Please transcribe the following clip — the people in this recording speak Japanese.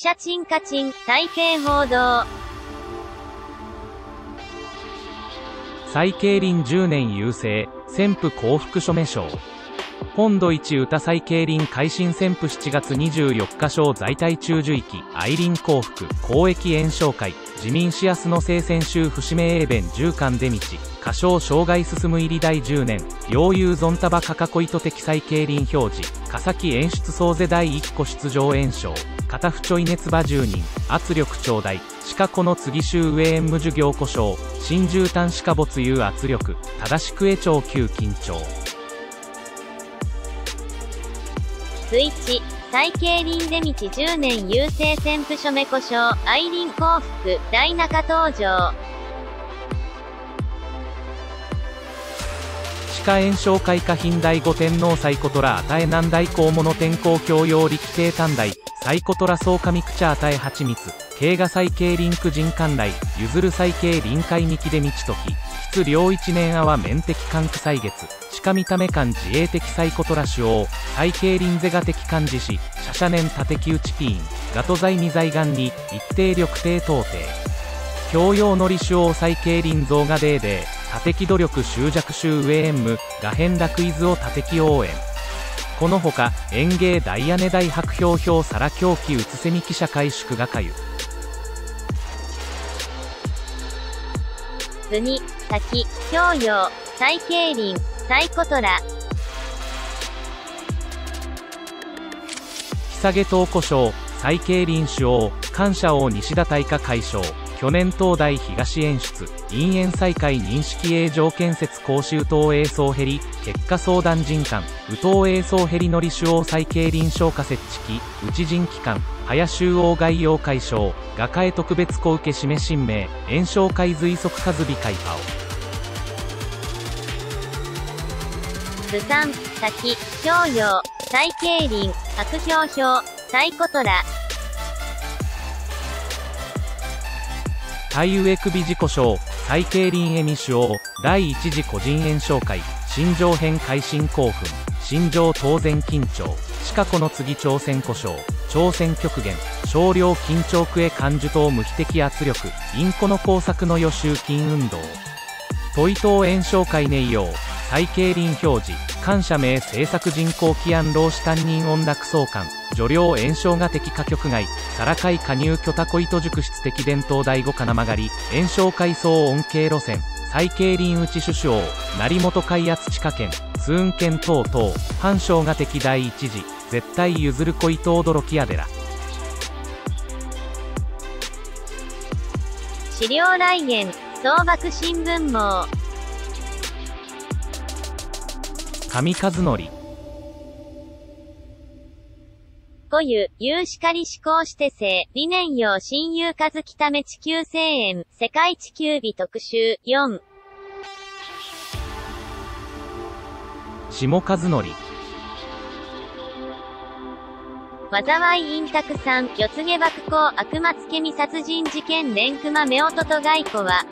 チャチンカチン、台北報道。蔡競輪10年優勢、旋風幸福署名賞。本土一歌蔡競輪改新旋風7月24日賞在体中樹域、愛輪幸福、公益演唱会、自民シアスの聖戦州節目英弁10巻出道、歌唱障害進む入り第10年、両友ゾンタバカカコイト的蔡競輪表示、笠木演出総勢第1個出場演唱、片不ちょい熱場10人、圧力頂戴、鹿子の次週上演無授業故障、新絨毯鹿没有圧力、正しくへ長級緊張。スイッチ、蔡競輪出道10年優勢旋風署目故障、愛輪幸福、大中登場。鹿炎症会下品第五天皇サイコトラ与え南大公物天候教養力帝短大サイコトラ総上口与え蜂蜜慶賀祭慶リンク人観来譲る祭慶臨海幹で道時質両一年阿は面的関区歳月鹿見た目間自衛的サイコトラ主王祭慶臨ゼガ的漢字師シャシャ年縦木内ピーンガト財未財元利一定力定到底。教養のり主王祭慶臨増がデーデー。多敵努力執着集上演無画変楽伊豆を多敵応援。このほか園芸大屋根大白氷表皿狂気うつせみ記者会祝賀かゆ国、滝、教養、蔡競輪、サイコトラ。久下東古賞蔡競輪主王感謝王西田大化解消去年東大東演出陰縁再開認識営条建設講習東映総ヘリ結果相談人間宇東映総ヘリ乗り主王再競輪消化設置機内人機関早周王概要解消画家へ特別小受け示新名炎症海随速和美海パオ釜山、滝、教養、蔡競輪、白氷表、サイコトラ。太上首事故賞蔡競輪エミシュ王第一次個人演唱会新庄編会心興奮新庄当然緊張鹿子の次朝鮮故障朝鮮極限少量緊張区へ感受等無比的圧力インコの工作の予習筋運動。トイトー演唱会内容蔡競輪表示。感謝名制作人口規案労使担任音楽総監除領炎症が的歌曲外サラカイ加入巨多小糸熟出的伝統第五金曲がり炎症階層恩恵路線蔡競輪内首相成本海圧地下圏通運圏等々藩省が敵第一次絶対譲る小糸驚きやでら資料来源、総爆新聞網。上和則古湯、有しかり思考して生、理念用親友和きため地球声援、世界地球日特集、4。下和則災い陰沢さん、四つ毛爆行悪魔つけみ殺人事件連熊夫婦と外子は、